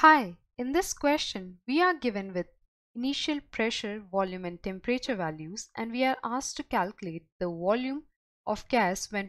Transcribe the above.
Hi, in this question, we are given with initial pressure, volume and temperature values and we are asked to calculate the volume of gas when